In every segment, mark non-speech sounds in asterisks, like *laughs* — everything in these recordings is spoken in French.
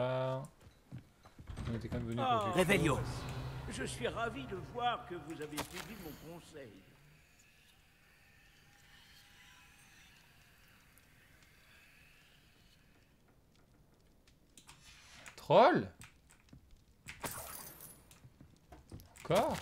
Ah. On était quand même venu pour quelque Réveillon. chose. Je suis ravi de voir que vous avez suivi mon conseil. Troll? Encore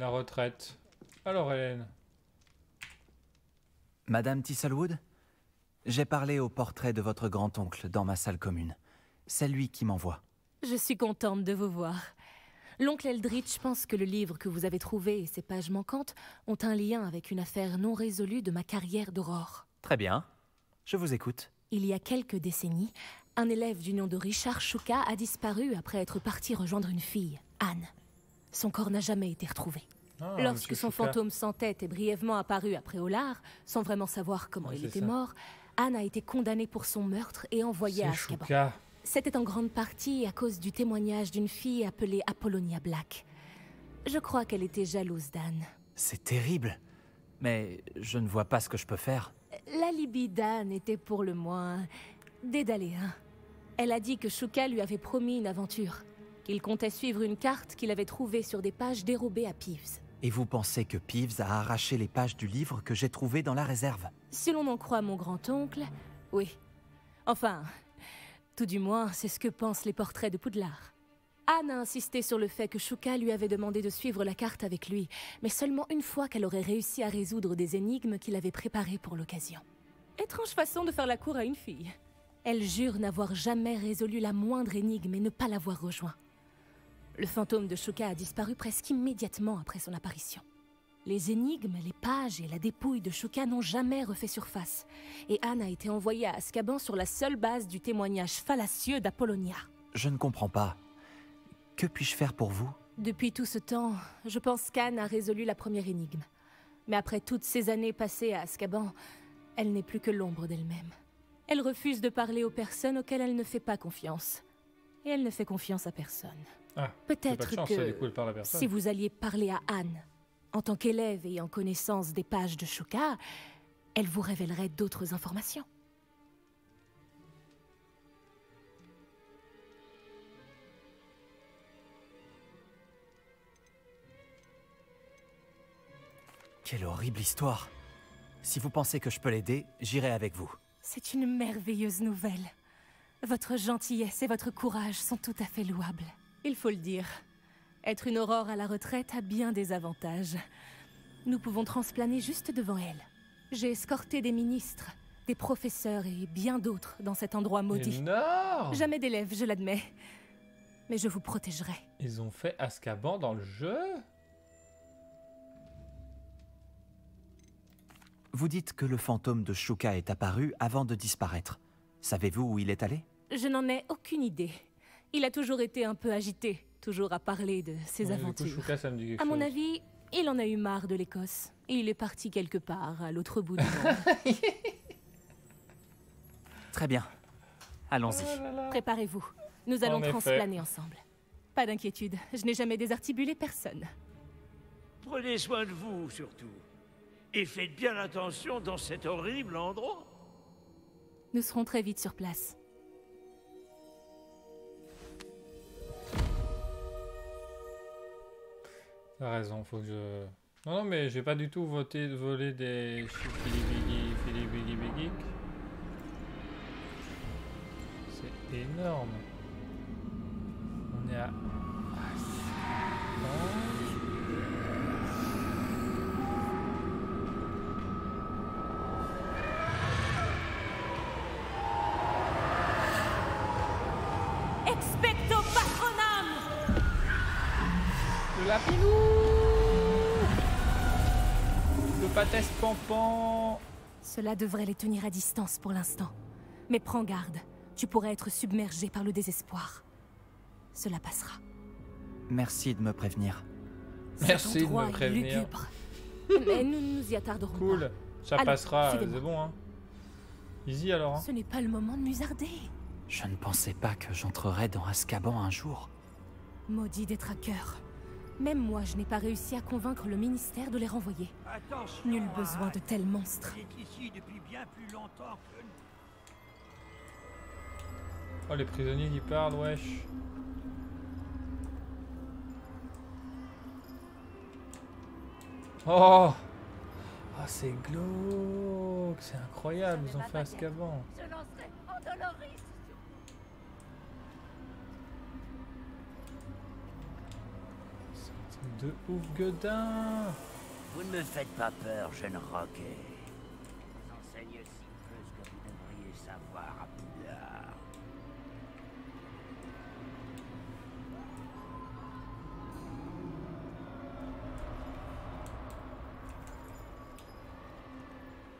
La retraite. Alors Hélène, Madame Tisselwood J'ai parlé au portrait de votre grand-oncle dans ma salle commune. C'est lui qui m'envoie. Je suis contente de vous voir. L'oncle Eldritch pense que le livre que vous avez trouvé et ses pages manquantes ont un lien avec une affaire non résolue de ma carrière d'aurore. Très bien. Je vous écoute. Il y a quelques décennies, un élève du nom de Richard Chouka a disparu après être parti rejoindre une fille, Anne. Son corps n'a jamais été retrouvé. Ah, Lorsque son fantôme sans tête est brièvement apparu après Olar, sans vraiment savoir comment Ouais, il était ça. mort, Anne a été condamnée pour son meurtre et envoyée à Azkaban. C'était en grande partie à cause du témoignage d'une fille appelée Apollonia Black. Je crois qu'elle était jalouse d'Anne. C'est terrible. Mais je ne vois pas ce que je peux faire. L'alibi d'Anne était pour le moins dédaléen. Elle a dit que Shuka lui avait promis une aventure, qu'il comptait suivre une carte qu'il avait trouvée sur des pages dérobées à Peeves. Et vous pensez que Peeves a arraché les pages du livre que j'ai trouvé dans la réserve? Si l'on en croit mon grand-oncle, oui. Enfin, tout du moins, c'est ce que pensent les portraits de Poudlard. Anne a insisté sur le fait que Shuka lui avait demandé de suivre la carte avec lui, mais seulement une fois qu'elle aurait réussi à résoudre des énigmes qu'il avait préparées pour l'occasion. Étrange façon de faire la cour à une fille. Elle jure n'avoir jamais résolu la moindre énigme et ne pas l'avoir rejoint. Le fantôme de Shuka a disparu presque immédiatement après son apparition. Les énigmes, les pages et la dépouille de Shuka n'ont jamais refait surface, et Anne a été envoyée à Azkaban sur la seule base du témoignage fallacieux d'Apollonia. Je ne comprends pas. Que puis-je faire pour vous? Depuis tout ce temps, je pense qu'Anne a résolu la première énigme. Mais après toutes ces années passées à Azkaban, elle n'est plus que l'ombre d'elle-même. Elle refuse de parler aux personnes auxquelles elle ne fait pas confiance. Et elle ne fait confiance à personne. Ah, Peut-être que ça, du coup, elle parle à personne. si vous alliez parler à Anne, en tant qu'élève ayant connaissance des pages de Shuka, elle vous révélerait d'autres informations. Quelle horrible histoire. Si vous pensez que je peux l'aider, j'irai avec vous. C'est une merveilleuse nouvelle. Votre gentillesse et votre courage sont tout à fait louables. Il faut le dire. Être une aurore à la retraite a bien des avantages. Nous pouvons transplaner juste devant elle. J'ai escorté des ministres, des professeurs et bien d'autres dans cet endroit maudit. Énorme Jamais d'élèves, je l'admets. Mais je vous protégerai. Ils ont fait Azkaban dans le jeu? Vous dites que le fantôme de Shuka est apparu avant de disparaître. Savez-vous où il est allé? Je n'en ai aucune idée. Il a toujours été un peu agité, toujours à parler de ses Ouais, du coup, aventures. Chouka, ça me dit quelque À mon avis, il en a eu marre de l'Écosse. Et il est parti quelque part, à l'autre bout du monde. *laughs* Très bien. Allons-y. Préparez-vous. Nous allons En effet. transplaner ensemble. Pas d'inquiétude, je n'ai jamais désarticulé personne. Prenez soin de vous, surtout. Et faites bien attention dans cet horrible endroit. Nous serons très vite sur place. T'as raison, faut que je... Non, non, mais j'ai pas du tout voté, des filibigi, filibigi, bigi. C'est énorme. On est à... Le pâtès pampan Cela devrait les tenir à distance pour l'instant. Mais prends garde, tu pourrais être submergé par le désespoir. Cela passera. Merci de me prévenir. Merci de me prévenir. lugubre. *laughs* Mais nous ne nous y attarderons Cool, ça Allez, passera, c'est bon, hein. Easy alors, pas. hein. Ce n'est pas le moment de musarder. Je ne pensais pas que j'entrerais dans Azkaban un jour. Maudit des traqueurs. Même moi, je n'ai pas réussi à convaincre le ministère de les renvoyer. Attention Nul hein, besoin de tels monstres. Il est ici depuis bien plus longtemps que nous. Oh, les prisonniers qui parlent, wesh. Oh Ah, c'est glauque C'est incroyable, ils ont fait Azkaban. Je lancerai Andoloris C'est un truc de ouf, Godin Vous ne me faites pas peur, jeune roquet. Vous enseigne si peu ce que vous devriez savoir à Poudlard.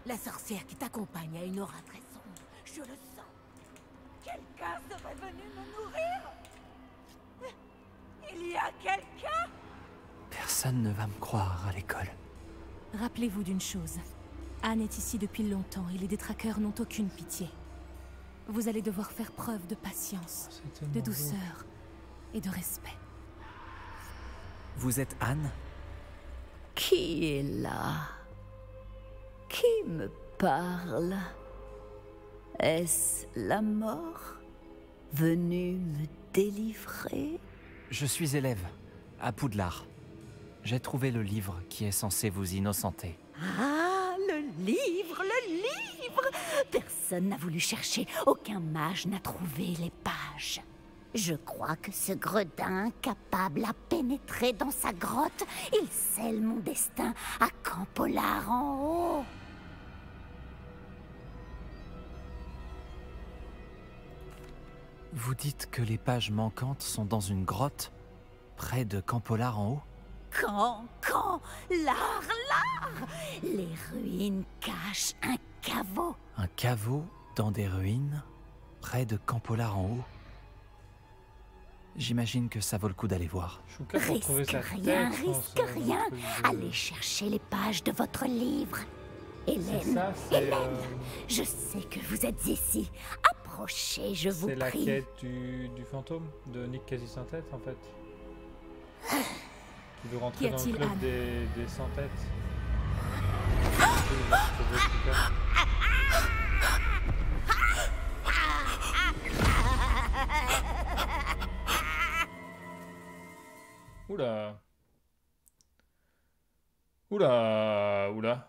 La sorcière qui t'accompagne a une aura très sombre. Je le sens. Quelqu'un serait venu me nourrir? Il y a quelqu'un? Personne ne va me croire à l'école. Rappelez-vous d'une chose. Anne est ici depuis longtemps et les détraqueurs n'ont aucune pitié. Vous allez devoir faire preuve de patience, de beau. douceur et de respect. Vous êtes Anne? Qui est là? Qui me parle? Est-ce la mort venue me délivrer? Je suis élève, à Poudlard. J'ai trouvé le livre qui est censé vous innocenter. Ah, le livre, le livre Personne n'a voulu chercher, aucun mage n'a trouvé les pages. Je crois que ce gredin, capable à pénétrer dans sa grotte, il scelle mon destin à Campolar en haut. Vous dites que les pages manquantes sont dans une grotte près de Campolar en haut? Quand, quand, l'art, l'art Les ruines cachent un caveau. Un caveau dans des ruines près de Campolar en haut J'imagine que ça vaut le coup d'aller voir. Risque sa rien, tête, je pense, risque euh, rien. Allez chercher les pages de votre livre. Hélène, ça, Hélène, euh, je sais que vous êtes ici. Approchez, je vous c'est la prie. quête du, du fantôme de Nick quasi sans tête en fait. *laughs* Qui veut rentrer dans le club des, des sans têtes. Il va sauver Chouka. Oula. Oula. Oula.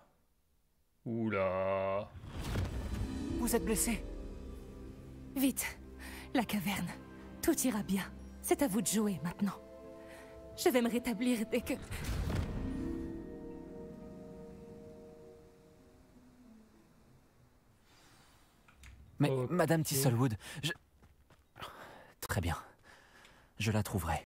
Oula. Vous êtes blessé Vite, la caverne. Tout ira bien. C'est à vous de jouer maintenant. Je vais me rétablir dès que... Mais. Madame Thistlewood, je... Très bien. Je la trouverai.